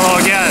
yellow again.